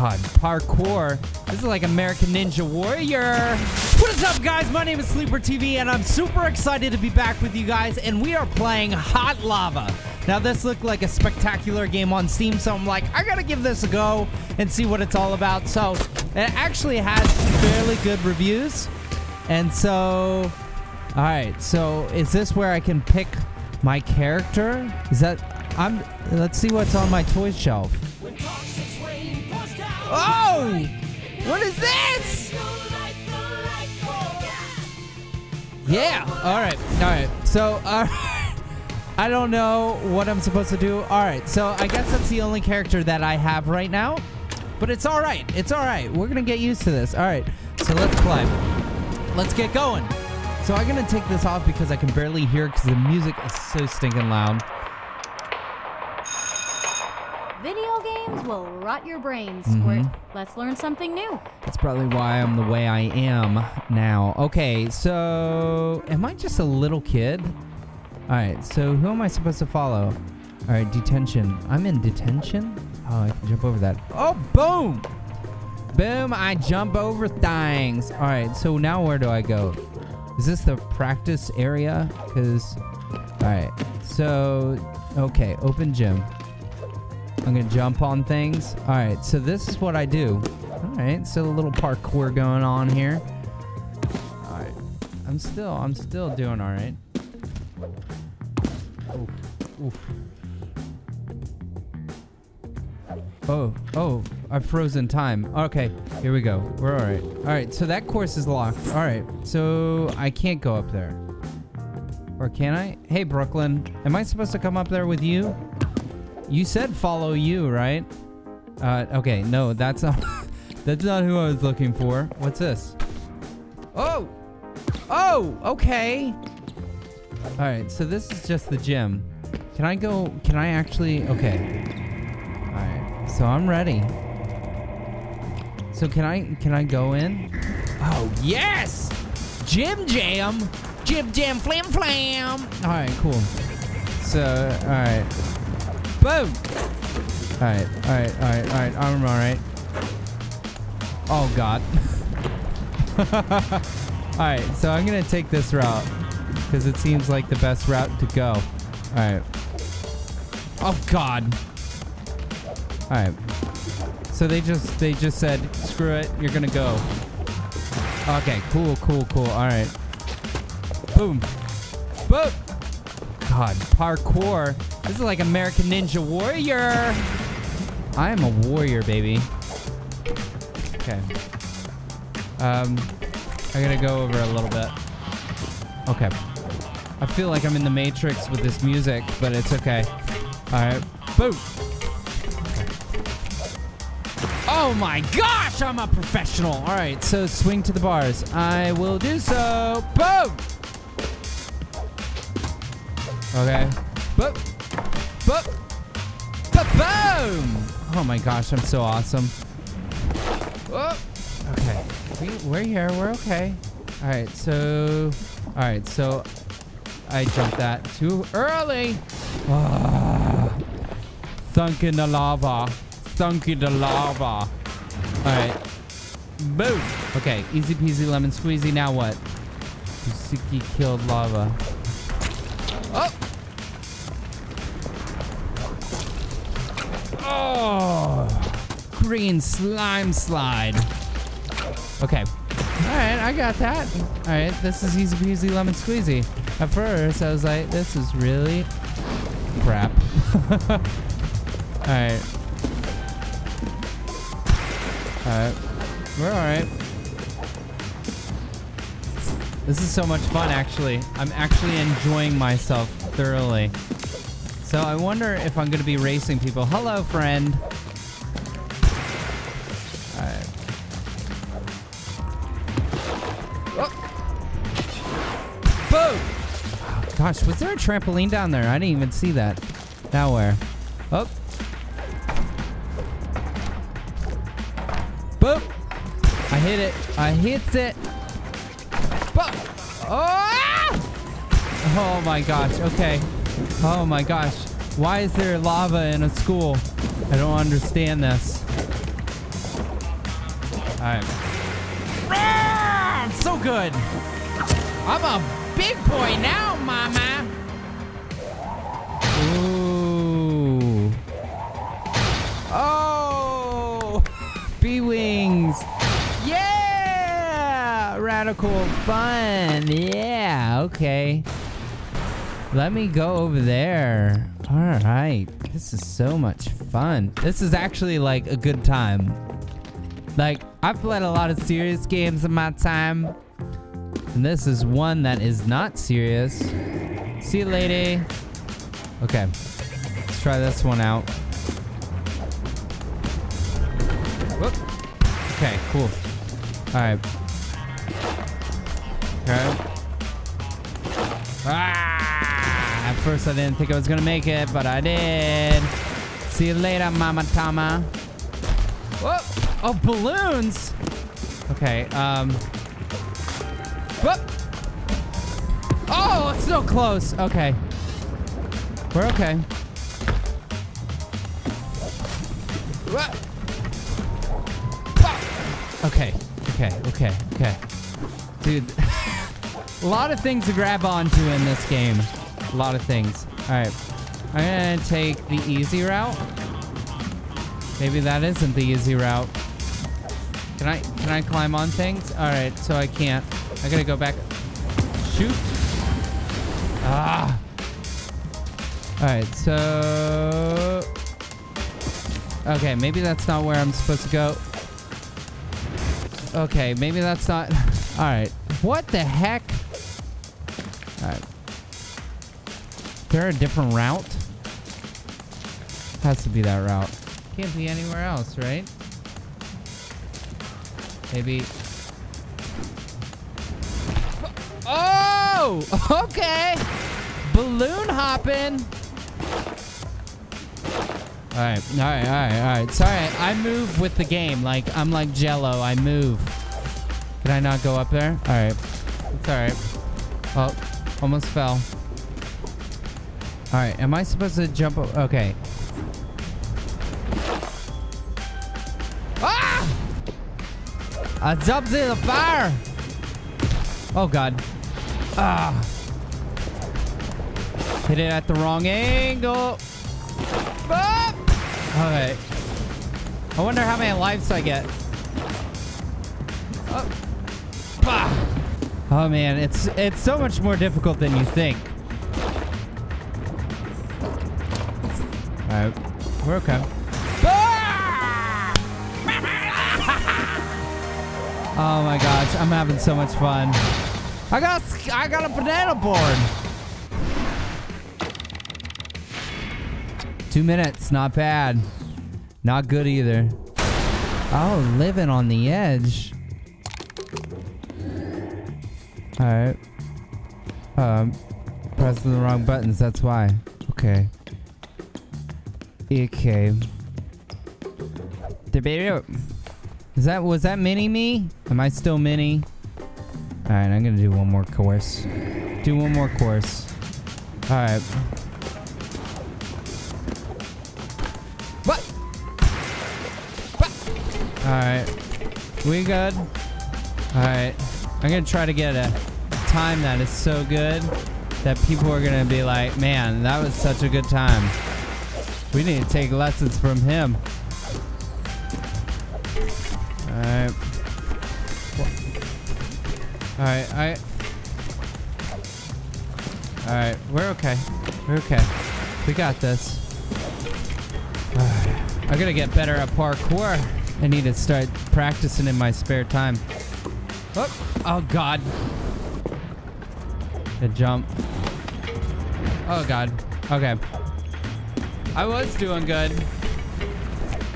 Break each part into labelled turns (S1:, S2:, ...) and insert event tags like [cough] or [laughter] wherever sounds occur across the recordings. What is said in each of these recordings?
S1: God, parkour. This is like American Ninja Warrior. What is up, guys? My name is Sleeper TV, and I'm super excited to be back with you guys. And we are playing Hot Lava. Now, this looked like a spectacular game on Steam, so I'm like, I gotta give this a go and see what it's all about. So, it actually has fairly good reviews. And so, all right. So, is this where I can pick my character? Is that I'm? Let's see what's on my toy shelf. Oh! What is this? Yeah. All right. All right. So, uh, [laughs] I don't know what I'm supposed to do. All right. So, I guess that's the only character that I have right now. But it's all right. It's all right. We're going to get used to this. All right. So, let's climb. Let's get going. So, I'm going to take this off because I can barely hear because the music is so stinking loud.
S2: Video games will rot your brain, Squirt.
S1: Mhm.
S2: Let's learn something new.
S1: That's probably why I'm the way I am now. Okay, so am I just a little kid? All right, so who am I supposed to follow? All right, detention. I'm in detention? Oh, I can jump over that. Oh, boom! Boom, I jump over things. All right, so now where do I go? Is this the practice area? Because, all right, so, okay, open gym. I'm gonna jump on things. All right, so this is what I do. All right, so a little parkour going on here. All right, I'm still, I'm still doing all right. Oof, oof. Oh, oh, I've frozen time. Okay, here we go. We're all right. All right, so that course is locked. All right, so I can't go up there. Or can I? Hey, Brooklyn, am I supposed to come up there with you? You said follow you, right? Uh, okay, no, that's not, [laughs] that's not who I was looking for. What's this? Oh! Oh, okay. All right, so this is just the gym. Can I go, can I actually, okay. All right, so I'm ready. So can I, can I go in? Oh, yes! Gym jam! Gym jam flam flam! All right, cool. So, all right. Boom! Alright, alright, alright, alright. I'm alright. Oh, God. [laughs] alright, so I'm gonna take this route. Because it seems like the best route to go. Alright. Oh, God. Alright. So they just, they just said, screw it, you're gonna go. Okay, cool, cool, cool. Alright. Boom. Boom! God, parkour. This is like American Ninja Warrior. I am a warrior, baby. Okay. Um, I gotta go over a little bit. Okay. I feel like I'm in the Matrix with this music, but it's okay. All right. Boom. Okay. Oh my gosh, I'm a professional. All right, so swing to the bars. I will do so. Boom. Okay. Boop. Boom. Oh my gosh, I'm so awesome. Oh. Okay. We, we're here. We're okay. All right. So. All right. So. I jumped that too early. Ah. Thunk in the lava. Thunk in the lava. All right. Boom. Okay. Easy peasy lemon squeezy. Now what? Usiki killed lava. Oh, green slime slide. Okay. All right, I got that. All right, this is easy peasy lemon squeezy. At first, I was like, this is really crap. [laughs] all right. All right. We're all right. This is so much fun, actually. I'm actually enjoying myself thoroughly. So I wonder if I'm going to be racing people. Hello, friend. Oh. Boom! Gosh, was there a trampoline down there? I didn't even see that. Now where? Oh. Boop! I hit it. I hit it. Boop! Oh! Oh my gosh. Okay. Oh my gosh. Why is there lava in a school? I don't understand this. Alright. Ah, So good. I'm a big boy now, mama. Ooh. Oh. [laughs] B-Wings. Yeah. Radical fun. Yeah. Okay. Let me go over there. All right. This is so much fun. This is actually like a good time. Like, I've played a lot of serious games in my time. And this is one that is not serious. See you, lady. Okay. Let's try this one out. Whoop. Okay, cool. Alright. Okay. Ah! First I didn't think I was gonna make it, but I did. See you later, Mama Tama. Whoop! Oh, balloons! Okay, um... Whoop! Oh, it's so close. Okay. We're okay. Fuck! Okay, okay, okay, okay. Dude, [laughs] a lot of things to grab onto in this game. A lot of things. Alright. I'm gonna take the easy route. Maybe that isn't the easy route. Can I can I climb on things? Alright, so I can't. I gotta go back. Shoot. Ah. Alright, so Okay, maybe that's not where I'm supposed to go. Okay, maybe that's not [laughs] Alright. What the heck? Alright. Is there a different route? Has to be that route. Can't be anywhere else, right? Maybe. Oh! [laughs] Okay! Balloon hopping! Alright, alright, alright, alright. Sorry, I move with the game. Like, I'm like jello. I move. Can I not go up there? Alright. It's alright. Oh, almost fell. Alright, am I supposed to jump? Okay. Ah! I jumped in the fire! Oh god. Ah! Hit it at the wrong angle. Ah! Okay. I wonder how many lives I get. Oh. Bah! Oh man, it's it's so much more difficult than you think. We're okay. [laughs] Oh my gosh, I'm having so much fun. I got I got a banana board. Two minutes, not bad. Not good either. Oh, living on the edge. Alright. Um, pressing the wrong buttons, that's why. Okay. Okay. The video. Is that, was that mini me? Am I still mini? Alright, I'm gonna do one more course. Do one more course. Alright. What? What? Alright. We good? Alright. I'm gonna try to get a time that is so good that people are gonna be like, man, that was such a good time. We need to take lessons from him. Alright. Alright, I. Alright, we're okay. We're okay. We got this. [sighs] I gotta get better at parkour. I need to start practicing in my spare time. Oh, oh god. The jump. Oh god. Okay. I was doing good.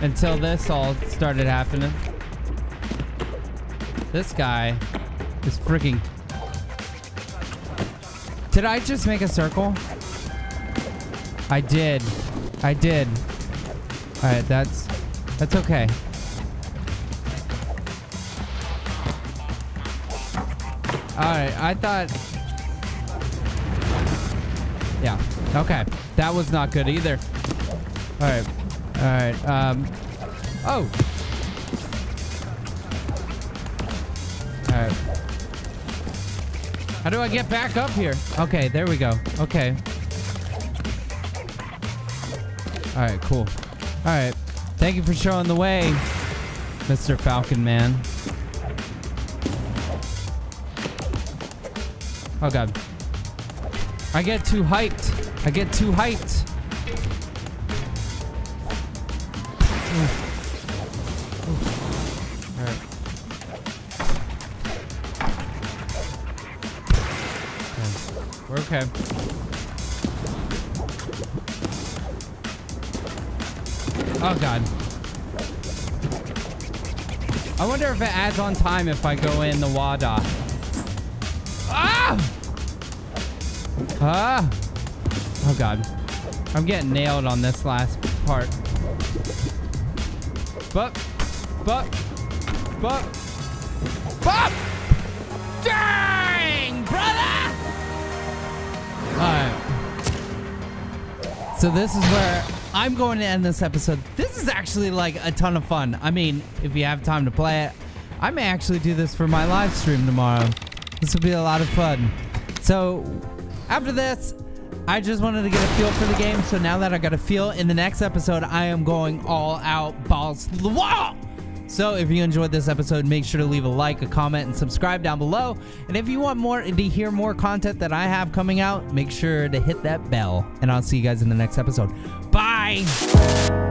S1: Until this all started happening. This guy is freaking. Did I just make a circle? I did. I did. Alright, that's that's okay. Alright, I thought Yeah. Okay. That was not good either. Alright. Alright. Um Oh. Alright. How do I get back up here? Okay, there we go. Okay. Alright, cool. Alright. Thank you for showing the way, Mr. Falcon Man. Oh god. I get too hyped. I get too hyped. Okay. Oh god. I wonder if it adds on time if I go in the WADA. Ah! Ah! Oh god. I'm getting nailed on this last part. But, but, but, but! Dang, brother! Alright. So this is where I'm going to end this episode. This is actually like a ton of fun. I mean, if you have time to play it, I may actually do this for my live stream tomorrow. This will be a lot of fun. So after this, I just wanted to get a feel for the game. So now that I got a feel, in the next episode, I am going all out balls to the wall. So if you enjoyed this episode, make sure to leave a like, a comment, and subscribe down below. And if you want more and to hear more content that I have coming out, make sure to hit that bell. And I'll see you guys in the next episode. Bye.